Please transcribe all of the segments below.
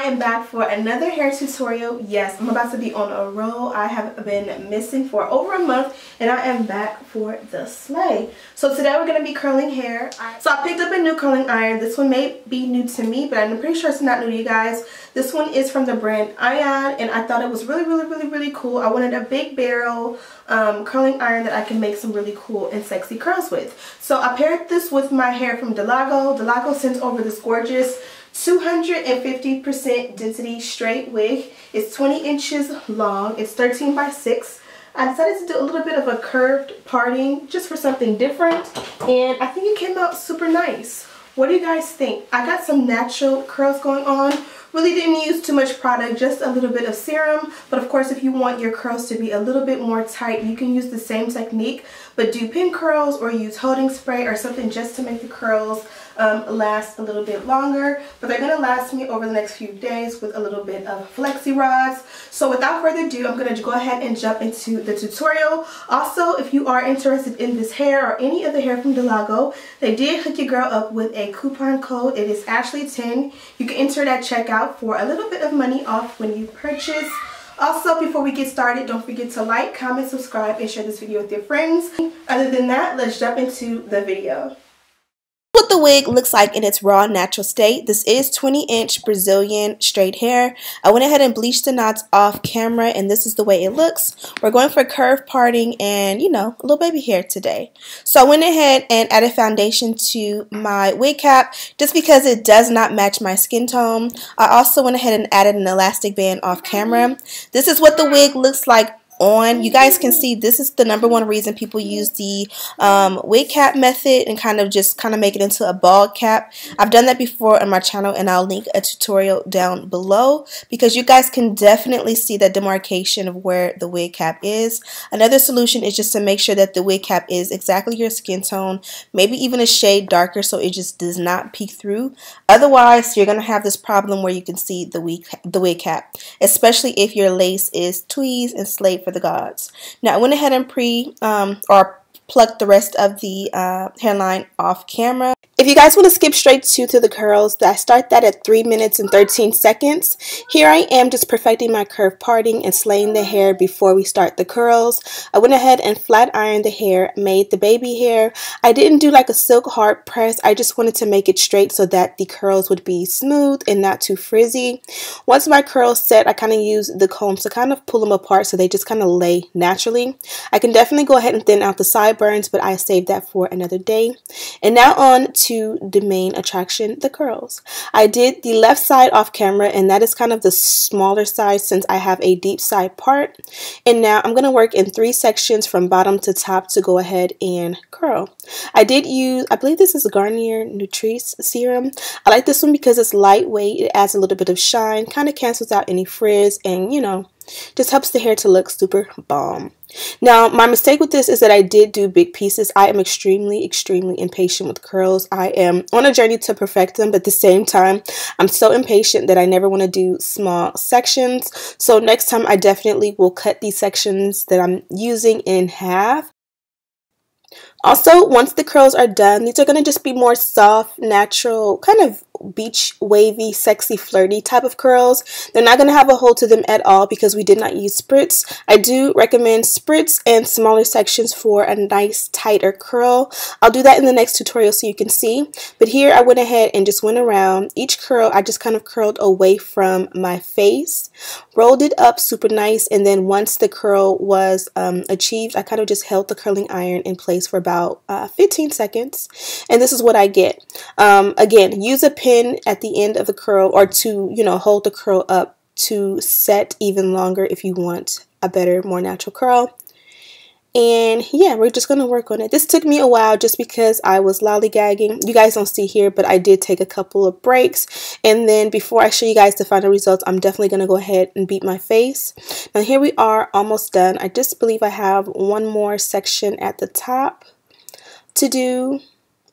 I am back for another hair tutorial. Yes, I'm about to be on a roll. I have been missing for over a month and I am back for the sleigh. So today we're going to be curling hair. So I picked up a new curling iron. This one may be new to me, but I'm pretty sure it's not new to you guys. This one is from the brand Ion and I thought it was really, really, really, really cool. I wanted a big barrel um, curling iron that I can make some really cool and sexy curls with. So I paired this with my hair from Dolago. Dolago sent over this gorgeous 250% density straight wig. It's 20 inches long. It's 13 by 6. I decided to do a little bit of a curved parting just for something different. And I think it came out super nice. What do you guys think? I got some natural curls going on. Really didn't use too much product, just a little bit of serum. But of course, if you want your curls to be a little bit more tight, you can use the same technique. But do pin curls or use holding spray or something just to make the curls um, last a little bit longer. But they're going to last me over the next few days with a little bit of flexi rods. So without further ado, I'm going to go ahead and jump into the tutorial. Also, if you are interested in this hair or any of the hair from Dolago, they did hook your girl up with a coupon code. It is Ashley10. You can enter that checkout for a little bit of money off when you purchase. Also, before we get started, don't forget to like, comment, subscribe, and share this video with your friends. Other than that, let's jump into the video the wig looks like in its raw natural state. This is 20 inch Brazilian straight hair. I went ahead and bleached the knots off camera and this is the way it looks. We're going for curve parting and you know a little baby hair today. So I went ahead and added foundation to my wig cap just because it does not match my skin tone. I also went ahead and added an elastic band off camera. This is what the wig looks like on. You guys can see this is the number one reason people use the um, wig cap method and kind of just kind of make it into a bald cap. I've done that before on my channel and I'll link a tutorial down below because you guys can definitely see that demarcation of where the wig cap is. Another solution is just to make sure that the wig cap is exactly your skin tone, maybe even a shade darker so it just does not peek through. Otherwise, you're going to have this problem where you can see the wig, the wig cap, especially if your lace is tweezed and slayed for the gods. Now I went ahead and pre um, or plucked the rest of the uh, hairline off camera. If you guys want to skip straight to, to the curls, I start that at 3 minutes and 13 seconds. Here I am just perfecting my curve parting and slaying the hair before we start the curls. I went ahead and flat ironed the hair, made the baby hair. I didn't do like a silk hard press. I just wanted to make it straight so that the curls would be smooth and not too frizzy. Once my curls set, I kind of use the comb to kind of pull them apart so they just kind of lay naturally. I can definitely go ahead and thin out the sideburns, but I saved that for another day. And now on to to the main attraction, the curls. I did the left side off camera and that is kind of the smaller side since I have a deep side part. And now I'm going to work in three sections from bottom to top to go ahead and curl. I did use, I believe this is Garnier Nutrice serum. I like this one because it's lightweight. It adds a little bit of shine, kind of cancels out any frizz and you know, just helps the hair to look super bomb. Now, my mistake with this is that I did do big pieces. I am extremely, extremely impatient with curls. I am on a journey to perfect them, but at the same time, I'm so impatient that I never want to do small sections. So next time, I definitely will cut these sections that I'm using in half also, once the curls are done, these are going to just be more soft, natural, kind of beach wavy, sexy, flirty type of curls. They're not going to have a hold to them at all because we did not use spritz. I do recommend spritz and smaller sections for a nice tighter curl. I'll do that in the next tutorial so you can see. But here I went ahead and just went around. Each curl I just kind of curled away from my face, rolled it up super nice, and then once the curl was um, achieved, I kind of just held the curling iron in place for about uh, 15 seconds. And this is what I get. Um, again, use a pin pin at the end of the curl or to, you know, hold the curl up to set even longer if you want a better, more natural curl. And yeah, we're just going to work on it. This took me a while just because I was lollygagging. You guys don't see here, but I did take a couple of breaks. And then before I show you guys the final results, I'm definitely going to go ahead and beat my face. Now here we are almost done. I just believe I have one more section at the top to do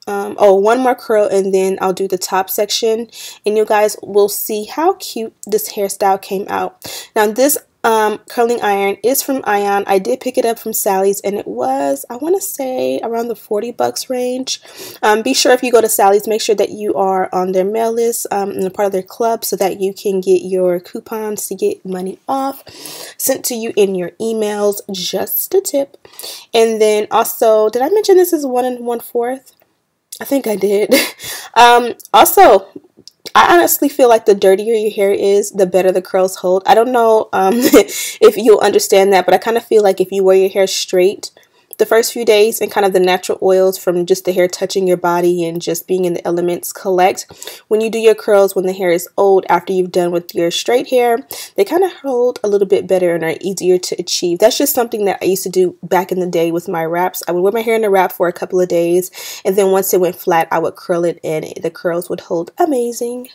um, oh one more curl and then I'll do the top section. And you guys will see how cute this hairstyle came out. Now this um, curling iron is from Ion. I did pick it up from Sally's and it was, I want to say, around the 40 bucks range. Um, be sure if you go to Sally's, make sure that you are on their mail list um, and a part of their club so that you can get your coupons to get money off sent to you in your emails. Just a tip. And then also, did I mention this is one and one fourth? I think I did. um, also, I honestly feel like the dirtier your hair is, the better the curls hold. I don't know um, if you'll understand that, but I kind of feel like if you wear your hair straight, the first few days and kind of the natural oils from just the hair touching your body and just being in the elements collect. When you do your curls when the hair is old after you've done with your straight hair, they kind of hold a little bit better and are easier to achieve. That's just something that I used to do back in the day with my wraps. I would wear my hair in a wrap for a couple of days and then once it went flat, I would curl it and the curls would hold amazing.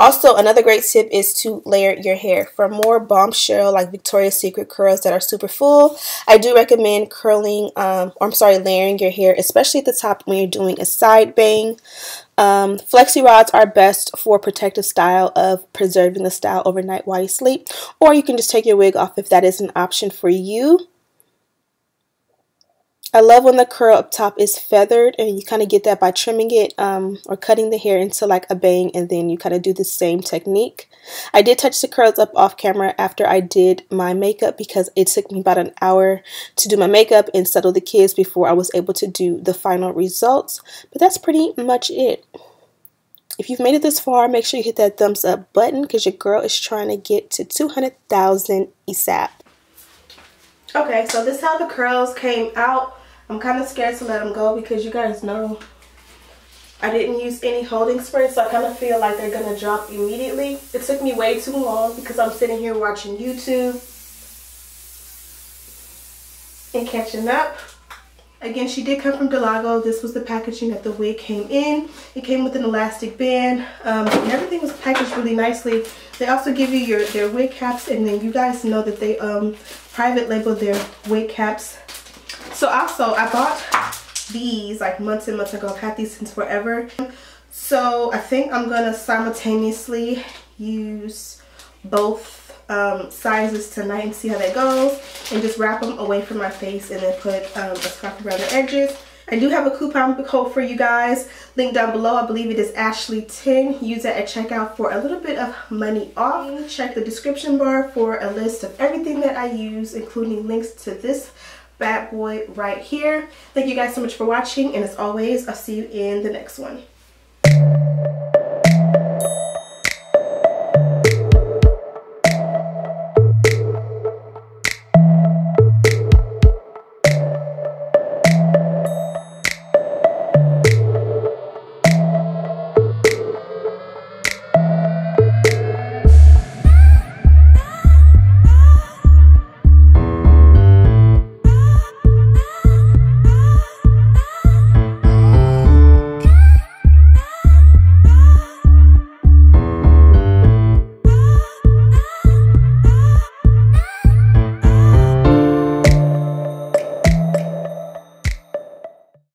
Also, another great tip is to layer your hair. For more bombshell like Victoria's Secret curls that are super full, I do recommend curling, um, or I'm sorry, layering your hair, especially at the top when you're doing a side bang. Um, flexi rods are best for protective style of preserving the style overnight while you sleep, or you can just take your wig off if that is an option for you. I love when the curl up top is feathered and you kind of get that by trimming it um, or cutting the hair into like a bang and then you kind of do the same technique. I did touch the curls up off camera after I did my makeup because it took me about an hour to do my makeup and settle the kids before I was able to do the final results. But that's pretty much it. If you've made it this far, make sure you hit that thumbs up button because your girl is trying to get to 200,000 ASAP. Okay, so this is how the curls came out. I'm kind of scared to let them go because you guys know I didn't use any holding spray, so I kind of feel like they're going to drop immediately. It took me way too long because I'm sitting here watching YouTube and catching up. Again, she did come from Dolago. This was the packaging that the wig came in. It came with an elastic band. Um, and everything was packaged really nicely. They also give you your their wig caps, and then you guys know that they um, private label their wig caps so also, I bought these like months and months ago. I've had these since forever. So I think I'm going to simultaneously use both um, sizes tonight and see how that goes. And just wrap them away from my face and then put um, a scarf around the edges. I do have a coupon code for you guys. Link down below. I believe it is Ashley10. Use that at checkout for a little bit of money off. Check the description bar for a list of everything that I use, including links to this bad boy right here. Thank you guys so much for watching and as always, I'll see you in the next one.